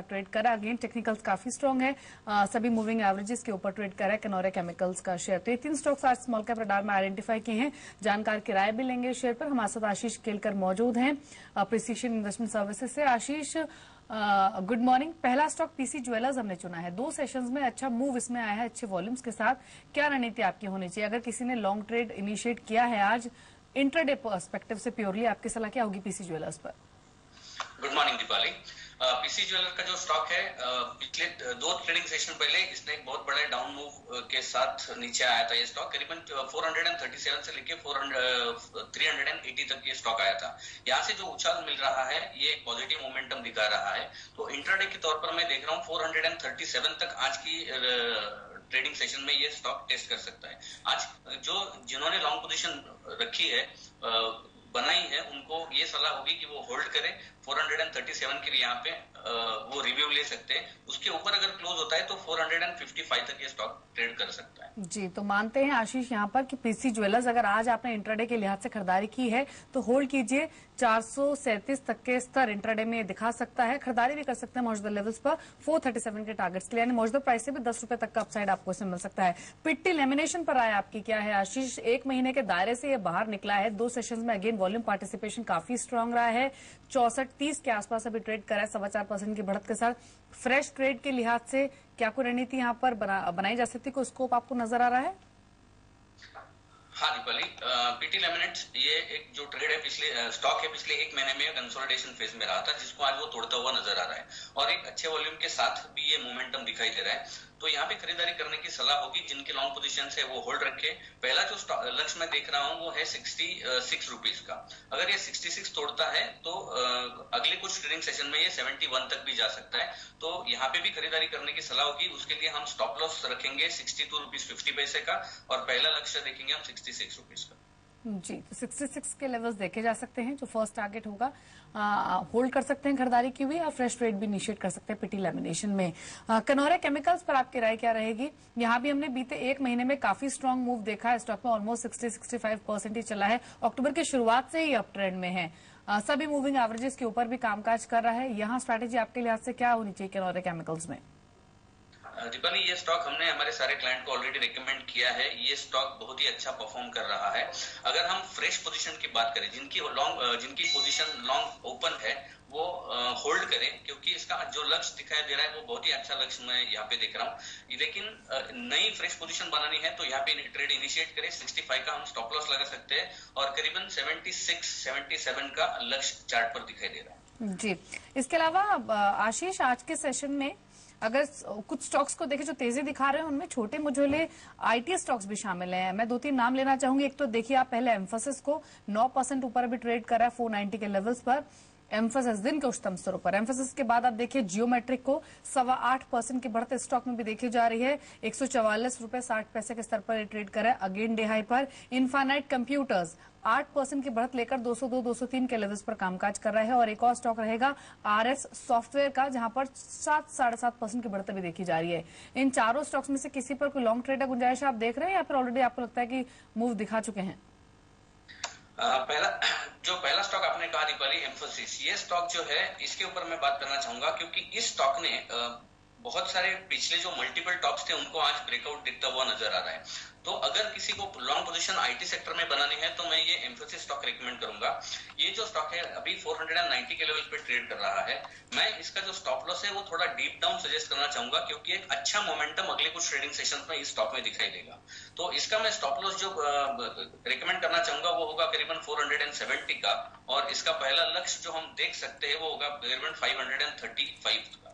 Trade करा। Again technicals काफ़ी strong है। आ, सभी मूविंग एवरेजेस के ऊपर ट्रेड करा। है कनौरे केमिकल्स का शेयर तो ये तीन स्टॉक्स आज स्मॉल कैप रडार में आइडेंटिफाई किए हैं। जानकार किराए भी लेंगे शेयर पर। हमारे साथ आशीष केलकर मौजूद हैं। प्रिसीशन इन्वेस्टमेंट सर्विसेज़ से। आशीष गुड मॉर्निंग पहला स्टॉक पीसी ज्वेलर्स हमने चुना है। दो सेशंस में अच्छा मूव इसमें आया है अच्छे वॉल्यूम्स के साथ। क्या रणनीति आपकी होनी चाहिए? अगर किसी ने लॉन्ग ट्रेड इनिशिएट किया है आज इंटरडे पर्सपेक्टिव से प्योरली आपकी सलाह क्या होगी पीसी ज्वेलर्स पर? Good morning Deepali PC jeweller का जो स्टॉक है पिछले दो ट्रेडिंग सेशन पहले इसने एक बहुत बड़े डाउन मूव के साथ नीचे आया था ये स्टॉक करीबन 437 से लेके 380 तक ये स्टॉक आया था। यहाँ से जो उछाल मिल रहा है, ये पॉजिटिव मोमेंटम दिखा रहा है। तो इंटरडे के तौर पर मैं देख रहा हूँ 437 तक आज की ट्रेडिंग सेशन में ये स्टॉक टेस्ट कर सकता है। आज जो, जिन्होंने लॉन्ग पोजीशन रखी है बनाई है, उनको ये सलाह होगी कि वो होल्ड करें। 437 के लिए यहाँ पे वो रिव्यू ले सकते हैं। उसके ऊपर अगर क्लोज होता है तो 455 तक ये स्टॉक ट्रेड कर सकता है। जी तो मानते हैं आशीष यहाँ पर कि पीसी ज्वेलर्स अगर आज आपने इंटरडे के लिहाज से खरीदारी की है तो होल्ड कीजिए। चार सौ सैंतीस तक के स्तर इंटरडे में दिखा सकता है। खरीदारी भी कर सकते हैं मौजूदा लेवल्स पर। 437 के टारगेट्स के लिए यानी मौजूदा प्राइस से भी दस रुपए तक का अपसाइड आपको इसमें मिल सकता है। पिट्टी लेमिनेशन पर आया आपकी क्या है आशीष? एक महीने के दायरे से ये बाहर निकला है। दो सेशन में अगेन वॉल्यूम पार्टिसिपेशन काफ़ी स्ट्रांग रहा है। चौसठ तीस के आसपास अभी ट्रेड करा है सवा चार परसेंट की बढ़त के साथ। फ्रेश ट्रेड के लिहाज से क्या कोई रणनीति यहाँ पर बना, बनाई जा सकती है? कोई स्कोप आपको नज़र आ रहा है? पीटी लेमिनेट ये एक जो ट्रेड है पिछले स्टॉक है पिछले एक महीने में कंसोलिडेशन फ़ेज़ में रहा था, जिसको आज वो तोड़ता हुआ नज़र आ रहा है। और एक अच्छे वॉल्यूम के साथ भी ये मोमेंटम दिखाई दे रहा है। तो यहाँ पे खरीदारी करने की सलाह होगी, जिनके लॉन्ग पोजीशन है वो होल्ड रखे। पहला जो लक्ष्य मैं देख रहा हूँ, वो है सिक्सटी सिक्स रुपीज़ का। अगर ये सिक्सटी सिक्स तोड़ता है तो अगले कुछ ट्रेडिंग सेशन में ये सेवेंटी वन तक भी जा सकता है। तो यहाँ पे भी खरीदारी करने की सलाह होगी। उसके लिए हम स्टॉप लॉस रखेंगे सिक्सटी टू रुपीज़ फिफ्टी पैसे का। और पहला लक्ष्य देखेंगे हम सिक्सटी सिक्स रुपीज़ का। जी तो 66 के लेवल्स देखे जा सकते हैं जो फ़र्स्ट टारगेट होगा होल्ड कर सकते हैं खरीदारी की हुई या फ्रेश ट्रेड भी इनिशिएट कर सकते हैं पिटी लेमिनेशन में। कनौरे केमिकल्स पर आपकी राय क्या रहेगी? यहाँ भी हमने बीते एक महीने में काफ़ी स्ट्रांग मूव देखा है। स्टॉक में almost sixty sixty five percent ही चला है। अक्टूबर की शुरुआत से ही अप ट्रेंड में है। आ, सभी मूविंग एवरेजेस के ऊपर भी कामकाज कर रहा है। यहाँ स्ट्रैटेजी आपके लिहाज से क्या होनी चाहिए कनौरे केमिकल्स में? दीपाली, ये स्टॉक हमने हमारे सारे क्लाइंट को ऑलरेडी रिकमेंड किया है। ये स्टॉक बहुत ही अच्छा परफॉर्म कर रहा है। अगर हम फ्रेश पोजीशन की बात करें, जिनकी लॉन्ग जिनकी पोजीशन लॉन्ग ओपन है, वो होल्ड करें, क्योंकि इसका जो लक्ष्य दिखाई दे रहा है, वो बहुत ही अच्छा लक्ष्य मैं यहाँ पे देख रहा हूँ। लेकिन नई फ्रेश पोजीशन बनानी है तो यहाँ पे ट्रेड इनिशिएट करें। 65 का हम स्टॉप लॉस लगा सकते हैं और करीबन 76 77 का लक्ष्य चार्ट पर दिखाई दे रहा है। जी। इसके अलावा आशीष, आज के सेशन में अगर कुछ स्टॉक्स को देखें जो तेज़ी दिखा रहे हैं, उनमें छोटे मुझोले आईटी स्टॉक्स भी शामिल हैं। मैं दो तीन नाम लेना चाहूँगी। एक तो देखिए आप पहले एम्फोसिस को 9 परसेंट ऊपर भी ट्रेड कर रहा है 490 के लेवल्स पर। एम्फोसिस, दिन के उच्चतम स्तरों पर। एम्फोसिस के बाद आप देखिए जियोमेट्रिक को सवा आठ परसेंट की बढ़ते स्टॉक में भी देखी जा रही है। एक सौ चवालीस रुपये साठ पैसे के स्तर पर ट्रेड कर अगेन डे हाई पर इन्फानाइट कंप्यूटर्स आठ परसेंट की बढ़त लेकर 202 203 के लेवल्स पर कामकाज कर रहा है और एक और स्टॉक रहेगा आरएस सॉफ्टवेयर का, जहाँ पर सात, साढ़े सात परसेंट की बढ़त भी देखी जा रही है। इन चारों स्टॉक्स में से किसी पर कोई लॉन्ग ट्रेड गुंजाइश आप देख रहे हैं या फिर ऑलरेडी आपको लगता है कि मूव दिखा चुके हैं? पहला जो पहला स्टॉक आपने कहा दीपाली एम्फोसिस ये स्टॉक जो है, इसके ऊपर मैं बात करना चाहूँगा क्योंकि इस स्टॉक ने बहुत सारे पिछले जो मल्टीपल टॉप्स थे, उनको आज ब्रेकआउट दिखता हुआ नज़र आ रहा है। तो अगर किसी को लॉन्ग पोजीशन आईटी सेक्टर में बनानी है तो मैं ये एम्फोसिस स्टॉक रिकमेंड करूँगा। ये जो स्टॉक है, अभी 490 के लेवल पे ट्रेड कर रहा है। मैं इसका जो स्टॉप लॉस है, वो थोड़ा डीप डाउन सजेस्ट करना चाहूँगा क्योंकि एक अच्छा मोमेंटम अगले कुछ ट्रेडिंग सेशन में इस स्टॉक में दिखाई देगा। तो इसका मैं स्टॉप लॉस जो रिकमेंड करना चाहूँगा करीबन 470 का। और इसका पहला लक्ष्य जो हम देख सकते हैं, वो होगा करीबन 535 का।